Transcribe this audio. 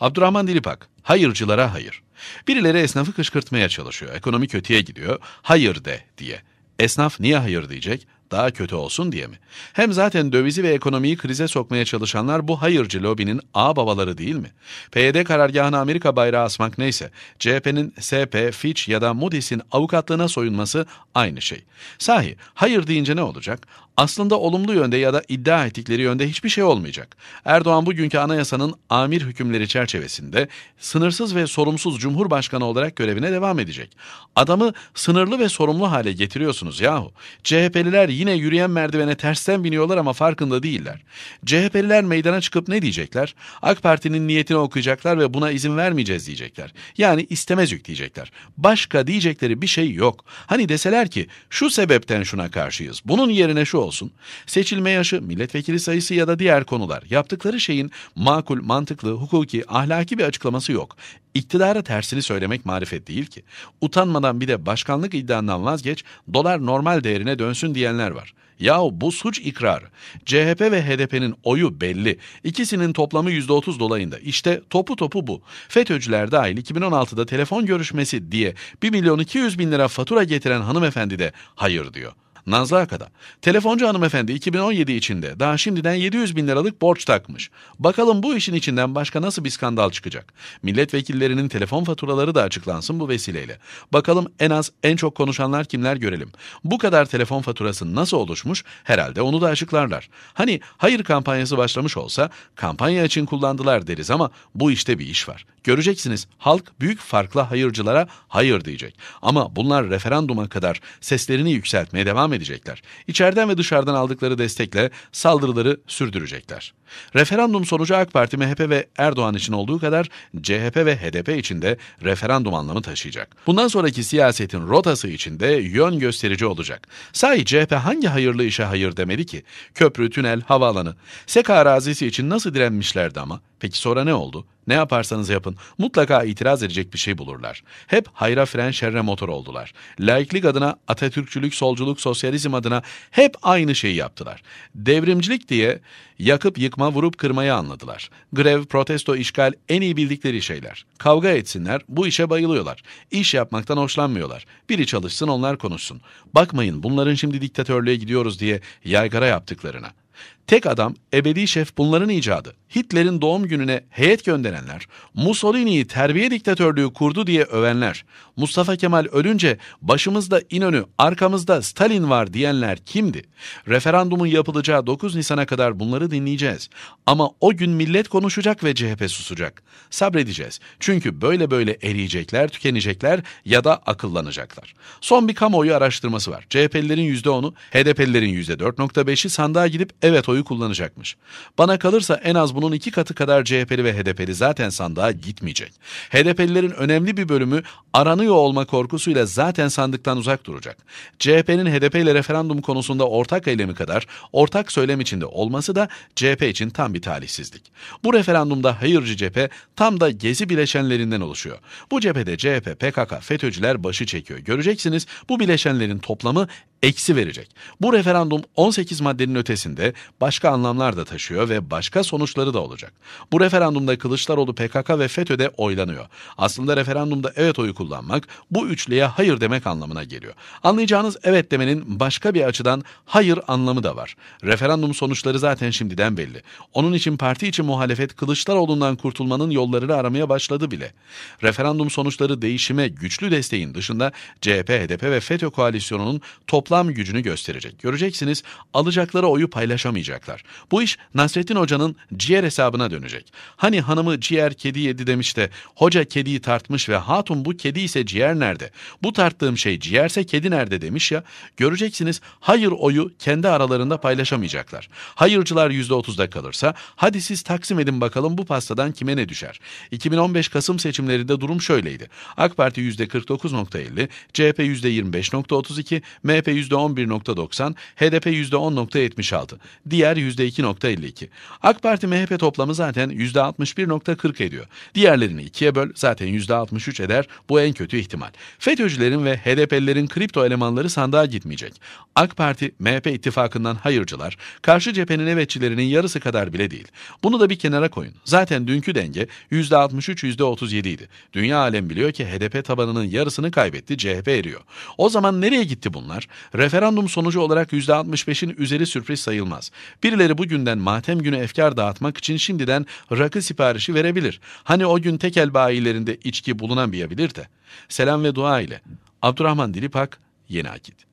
Abdurrahman Dilipak, hayırcılara hayır. Birileri esnafı kışkırtmaya çalışıyor. Ekonomi kötüye gidiyor, hayır de diye. Esnaf niye hayır diyecek? Daha kötü olsun diye mi? Hem zaten dövizi ve ekonomiyi krize sokmaya çalışanlar bu hayırcı lobinin ağ babaları değil mi? PYD karargahına Amerika bayrağı asmak neyse, CHP'nin SP, Fitch ya da Moody's'in avukatlığına soyunması aynı şey. Sahi, hayır deyince ne olacak? Aslında olumlu yönde ya da iddia ettikleri yönde hiçbir şey olmayacak. Erdoğan bugünkü anayasanın amir hükümleri çerçevesinde sınırsız ve sorumsuz cumhurbaşkanı olarak görevine devam edecek. Adamı sınırlı ve sorumlu hale getiriyorsunuz yahu. CHP'liler yine yürüyen merdivene tersten biniyorlar ama farkında değiller. CHP'liler meydana çıkıp ne diyecekler? AK Parti'nin niyetini okuyacaklar ve buna izin vermeyeceğiz diyecekler. Yani istemezük diyecekler. Başka diyecekleri bir şey yok. Hani deseler ki şu sebepten şuna karşıyız. Bunun yerine şu olsun. Seçilme yaşı, milletvekili sayısı ya da diğer konular. Yaptıkları şeyin makul, mantıklı, hukuki, ahlaki bir açıklaması yok. İktidara tersini söylemek marifet değil ki. Utanmadan bir de başkanlık iddiandan vazgeç, dolar normal değerine dönsün diyenler var. Yahu bu suç ikrarı. CHP ve HDP'nin oyu belli. İkisinin toplamı %30 dolayında. İşte topu topu bu. FETÖ'cüler dahil 2016'da telefon görüşmesi diye 1 milyon 200 bin lira fatura getiren hanımefendi de hayır diyor. Nazlı Akada. Telefoncu hanımefendi 2017 içinde daha şimdiden 700 bin liralık borç takmış. Bakalım bu işin içinden başka nasıl bir skandal çıkacak? Milletvekillerinin telefon faturaları da açıklansın bu vesileyle. Bakalım en az en çok konuşanlar kimler görelim. Bu kadar telefon faturası nasıl oluşmuş? Herhalde onu da açıklarlar. Hani hayır kampanyası başlamış olsa kampanya için kullandılar deriz ama bu işte bir iş var. Göreceksiniz halk büyük farklı hayırcılara hayır diyecek. Ama bunlar referanduma kadar seslerini yükseltmeye devam edecekler. İçeriden ve dışarıdan aldıkları destekle saldırıları sürdürecekler. Referandum sonucu AK Parti, MHP ve Erdoğan için olduğu kadar CHP ve HDP için de referandum anlamı taşıyacak. Bundan sonraki siyasetin rotası için de yön gösterici olacak. Sahi CHP hangi hayırlı işe hayır demedi ki? Köprü, tünel, havaalanı. Seka arazisi için nasıl direnmişlerdi ama? Peki sonra ne oldu? Ne yaparsanız yapın mutlaka itiraz edecek bir şey bulurlar. Hep hayra fren şerre motor oldular. Laiklik adına, Atatürkçülük, solculuk, sosyalizm adına hep aynı şeyi yaptılar. Devrimcilik diye yakıp yıkma, vurup kırmayı anladılar. Grev, protesto, işgal en iyi bildikleri şeyler. Kavga etsinler, bu işe bayılıyorlar. İş yapmaktan hoşlanmıyorlar. Biri çalışsın, onlar konuşsun. Bakmayın bunların şimdi diktatörlüğe gidiyoruz diye yaygara yaptıklarına. Tek adam, ebedi şef bunların icadı. Hitler'in doğum gününe heyet gönderenler, Mussolini'yi terbiye diktatörlüğü kurdu diye övenler, Mustafa Kemal ölünce başımızda İnönü, arkamızda Stalin var diyenler kimdi? Referandumun yapılacağı 9 Nisan'a kadar bunları dinleyeceğiz. Ama o gün millet konuşacak ve CHP susacak. Sabredeceğiz. Çünkü böyle böyle eriyecekler, tükenecekler ya da akıllanacaklar. Son bir kamuoyu araştırması var. CHP'lilerin %10'u, HDP'lilerin %4.5'i sandığa gidip evet oyu kullanacakmış. Bana kalırsa en az bunun iki katı kadar CHP'li ve HDP'li zaten sandığa gitmeyecek. HDP'lilerin önemli bir bölümü aranıyor olma korkusuyla zaten sandıktan uzak duracak. CHP'nin HDP ile referandum konusunda ortak eylemi kadar ortak söylem içinde olması da CHP için tam bir talihsizlik. Bu referandumda hayırcı cephe tam da gezi bileşenlerinden oluşuyor. Bu cephede CHP, PKK, FETÖ'cüler başı çekiyor. Göreceksiniz bu bileşenlerin toplamı eksi verecek. Bu referandum 18 maddenin ötesinde başka anlamlar da taşıyor ve başka sonuçları da olacak. Bu referandumda Kılıçdaroğlu PKK ve FETÖ'de oylanıyor. Aslında referandumda evet oyu kullanmak bu üçlüye hayır demek anlamına geliyor. Anlayacağınız evet demenin başka bir açıdan hayır anlamı da var. Referandum sonuçları zaten şimdiden belli. Onun için parti içi muhalefet Kılıçdaroğlu'ndan kurtulmanın yollarını aramaya başladı bile. Referandum sonuçları değişime güçlü desteğin dışında CHP, HDP ve FETÖ koalisyonunun toplam gücünü gösterecek. Göreceksiniz alacakları oyu paylaşamayacaklar. Bu iş Nasrettin Hoca'nın ciğer hesabına dönecek. Hani hanımı ciğer kedi yedi demiş de hoca kediyi tartmış ve hatun bu kedi ise ciğer nerede? Bu tarttığım şey ciğerse kedi nerede demiş ya. Göreceksiniz hayır oyu kendi aralarında paylaşamayacaklar. Hayırcılar %30'da kalırsa hadi siz taksim edin bakalım bu pastadan kime ne düşer? 2015 Kasım seçimlerinde durum şöyleydi. AK Parti %49.50, CHP %25.32, MHP %11.90, HDP %10.76. Diğer diğer %2.52. AK Parti MHP toplamı zaten %61.40 ediyor. Diğerlerini ikiye böl zaten %63 eder. Bu en kötü ihtimal. FETÖ'cülerin ve HDP'lilerin kripto elemanları sandığa gitmeyecek. AK Parti MHP ittifakından hayırcılar, karşı cephenin evetçilerinin yarısı kadar bile değil. Bunu da bir kenara koyun. Zaten dünkü denge %63-%37 idi. Dünya alem biliyor ki HDP tabanının yarısını kaybetti, CHP eriyor. O zaman nereye gitti bunlar? Referandum sonucu olarak %65'in üzeri sürpriz sayılmaz. Birileri bugünden matem günü efkar dağıtmak için şimdiden rakı siparişi verebilir. Hani o gün tekel bayilerinde içki bulunamayabilir de. Selam ve dua ile. Abdurrahman Dilipak, Yeni Akit.